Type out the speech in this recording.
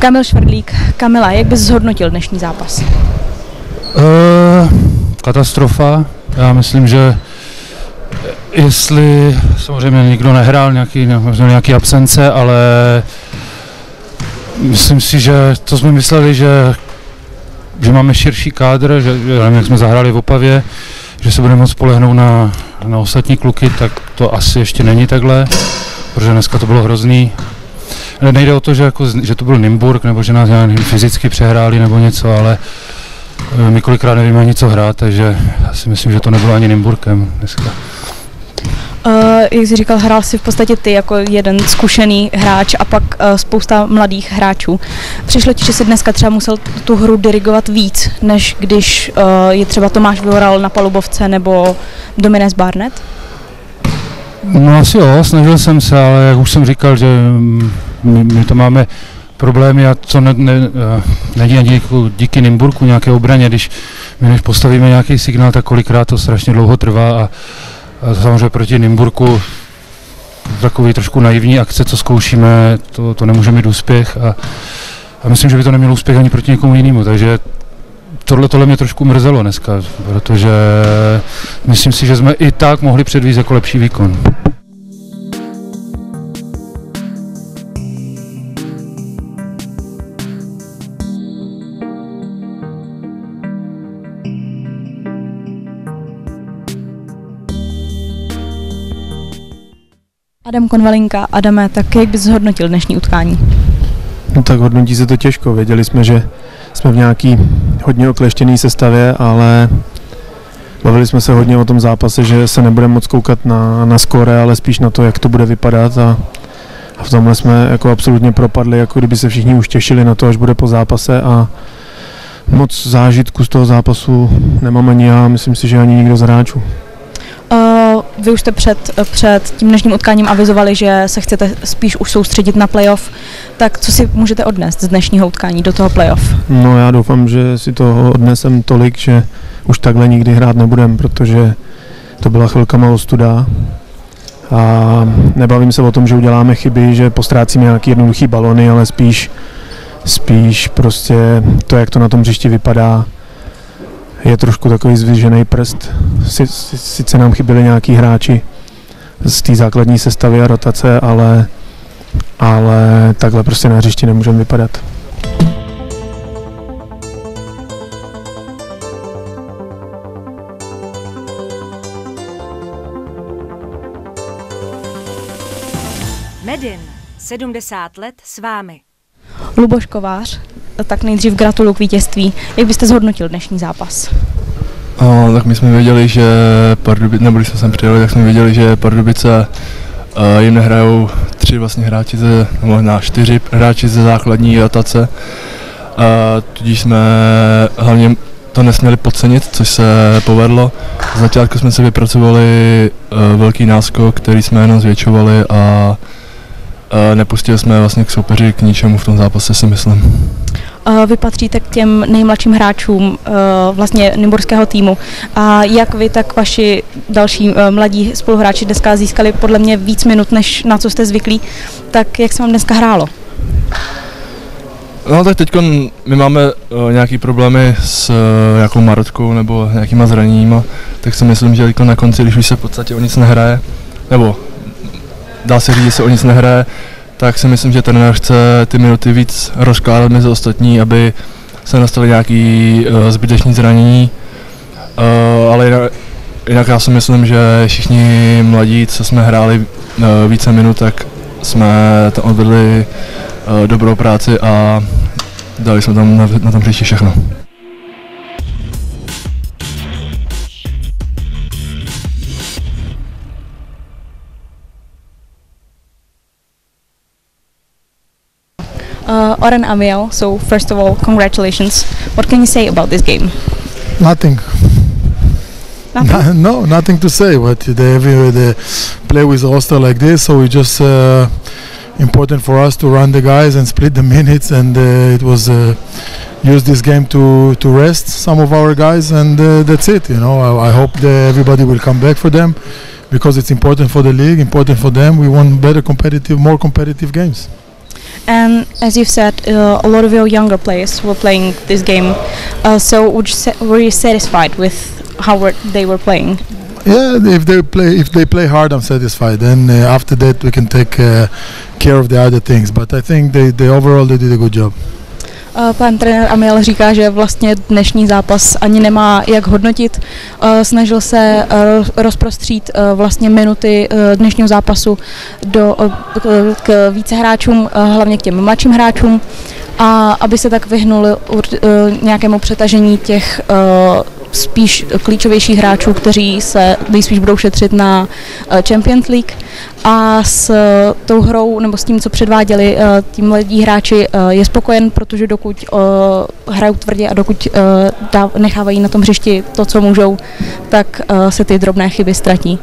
Kamil Švrdlík, Kamila, jak bys zhodnotil dnešní zápas? Uh, katastrofa. Já myslím, že jestli samozřejmě nikdo nehrál nějaký, nějaký absence, ale myslím si, že to jsme mysleli, že, že máme širší kádr, že, že nevím, jak jsme zahráli v Opavě, že se budeme moct spolehnout na, na ostatní kluky, tak to asi ještě není takhle, protože dneska to bylo hrozný. Nejde o to, že, jako, že to byl Nimburg, nebo že nás nějak fyzicky přehráli nebo něco, ale eh, my kolikrát nevíme ani co hrát, takže já si myslím, že to nebylo ani Nimburkem dneska. Uh, jak jsi říkal, hrál si v podstatě ty jako jeden zkušený hráč a pak uh, spousta mladých hráčů. Přišlo ti, že jsi dneska třeba musel tu hru dirigovat víc, než když uh, je třeba Tomáš Vyhoral na palubovce nebo Domines Barnett? No asi jo, snažil jsem se, ale jak už jsem říkal, že my, my to máme problémy a co ne, ne, není ani jako díky Nimburku nějaké obraně, když my než postavíme nějaký signál, tak kolikrát to strašně dlouho trvá a, a samozřejmě proti Nimburku takový trošku naivní akce, co zkoušíme, to, to nemůže mít úspěch a, a myslím, že by to nemělo úspěch ani proti někomu jinému, takže tohle, tohle mě trošku mrzelo dneska, protože myslím si, že jsme i tak mohli předvízt jako lepší výkon. Adam Konvalinka, Adame, tak jak bys zhodnotil dnešní utkání? No tak hodnotí se to těžko. Věděli jsme, že jsme v nějaký hodně okleštěný sestavě, ale bavili jsme se hodně o tom zápase, že se nebudeme moc koukat na, na skóre, ale spíš na to, jak to bude vypadat a, a v tomhle jsme jako absolutně propadli, jako kdyby se všichni už těšili na to, až bude po zápase a moc zážitku z toho zápasu nemám ani já, myslím si, že ani nikdo z hráčů. Uh, vy už jste před, před tím dnešním utkáním avizovali, že se chcete spíš už soustředit na playoff. Tak co si můžete odnést z dnešního utkání do toho playoff? No já doufám, že si to odnesem tolik, že už takhle nikdy hrát nebudem, protože to byla chvilkama ostuda. A nebavím se o tom, že uděláme chyby, že postrácíme nějaký jednoduchý balony, ale spíš, spíš prostě to, jak to na tom hřišti vypadá, je trošku takový zvyžený prst. Sice nám chyběli nějaký hráči z té základní sestavy a rotace, ale, ale takhle prostě na hřišti nemůžeme vypadat. Medin, 70 let s vámi. Luboš Kovář, tak nejdřív gratuluju k vítězství. Jak byste zhodnotil dnešní zápas? No, tak my jsme věděli, že Pardubice, nebo když jsme sem přijeli, tak jsme věděli, že Pardubice uh, jim nehrajou tři vlastně hráči ze, nebo možná čtyři hráči ze základní rotace. Uh, tudíž jsme hlavně to nesměli podcenit, což se povedlo. Z začátku jsme se vypracovali uh, velký náskok, který jsme jenom zvětšovali a uh, nepustili jsme vlastně k soupeři k ničemu v tom zápase, si myslím. Vy patříte k těm nejmladším hráčům vlastně Nymburského týmu. A jak vy, tak vaši další mladí spoluhráči dneska získali podle mě víc minut, než na co jste zvyklí. Tak jak se vám dneska hrálo? No tak teď my máme uh, nějaký problémy s uh, nějakou marotkou nebo nějakýma zraněníma, tak si myslím, že na konci, když už se v podstatě o nic nehraje, nebo dá se říct, že se o nic nehraje, tak si myslím, že trenér chce ty minuty víc rozkládat mezi ostatní, aby se nastaly nějaký uh, zbytečný zranění. Uh, ale jinak, jinak já si myslím, že všichni mladí, co jsme hráli uh, více minut, tak jsme tam odvedli uh, dobrou práci a dali jsme tam na, na tom příště všechno. Uh, Oren Amiel, so first of all, congratulations. What can you say about this game? Nothing. Nothing? no, nothing to say. But they, they play with roster like this, so we just uh, important for us to run the guys and split the minutes, and uh, it was uh, use this game to to rest some of our guys, and uh, that's it. You know, I, I hope that everybody will come back for them because it's important for the league, important for them. We want better competitive, more competitive games. And as you've said, uh, a lot of your younger players were playing this game. Uh, so you were you satisfied with how were they were playing? Yeah, if they play if they play hard, I'm satisfied. Then uh, after that, we can take uh, care of the other things. But I think they, they overall they did a good job. Uh, Pan trenér Amiel říká, že vlastně dnešní zápas ani nemá jak hodnotit. Uh, Snažil se uh, rozprostřít vlastně minuty dnešního zápasu do, k, více hráčům, hlavně k těm mladším hráčům, a aby se tak uh, nějakému přetažení těch spíš klíčovějších hráčů, kteří se nejspíš budou šetřit na uh, Champions League a s uh, tou hrou nebo s tím, co předváděli uh, ti mladí hráči, je spokojen, protože dokud hrajou tvrdě a dokud nechávají na tom hřišti to, co můžou, tak se ty drobné chyby ztratí.